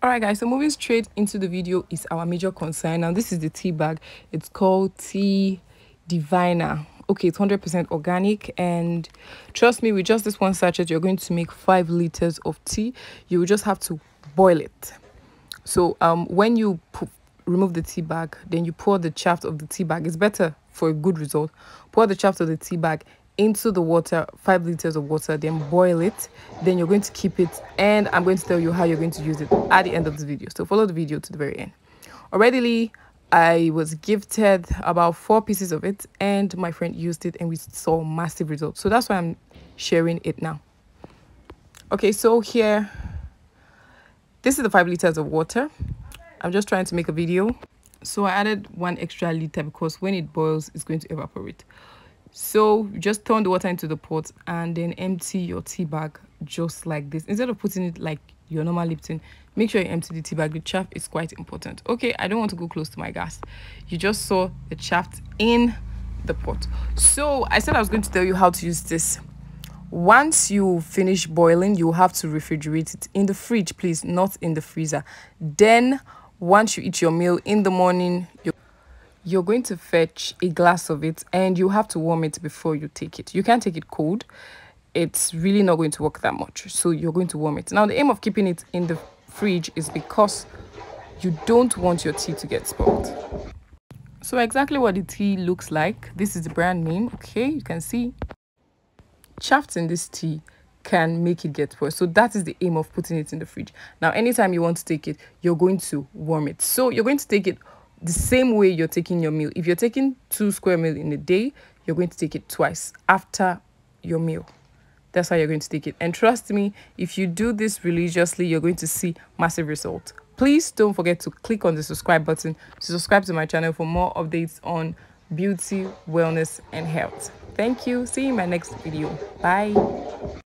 all right guys so moving straight into the video is our major concern. Now this is the tea bag. It's called tea diviner. Okay it's 100 percent organic and trust me with just this one sachet you're going to make five liters of tea. You will just have to boil it. So um when you remove the tea bag then you pour the shaft of the tea bag. It's better for a good result. Pour the shaft of the tea bag into the water five liters of water then boil it. Then you're going to keep it and i'm going to tell you how you're going to use it at the end of the video. So follow the video to the very end. Already i was gifted about four pieces of it and my friend used it and we saw massive results. So that's why i'm sharing it now. Okay so here this is the five liters of water. I'm just trying to make a video. So i added one extra liter because when it boils it's going to evaporate so just turn the water into the pot and then empty your tea bag just like this. Instead of putting it like your normal lipton make sure you empty the tea bag. The chaff is quite important. Okay i don't want to go close to my gas. You just saw the chaff in the pot. So i said i was going to tell you how to use this. Once you finish boiling you have to refrigerate it in the fridge please not in the freezer. Then once you eat your meal in the morning you you're going to fetch a glass of it and you have to warm it before you take it. You can't take it cold. It's really not going to work that much. So you're going to warm it. Now, the aim of keeping it in the fridge is because you don't want your tea to get spoiled. So exactly what the tea looks like. This is the brand name. Okay, you can see shafts in this tea can make it get worse. So that is the aim of putting it in the fridge. Now, anytime you want to take it, you're going to warm it. So you're going to take it the same way you're taking your meal. If you're taking two square meal in a day, you're going to take it twice after your meal. That's how you're going to take it. And trust me, if you do this religiously, you're going to see massive results. Please don't forget to click on the subscribe button to subscribe to my channel for more updates on beauty, wellness, and health. Thank you. See you in my next video. Bye.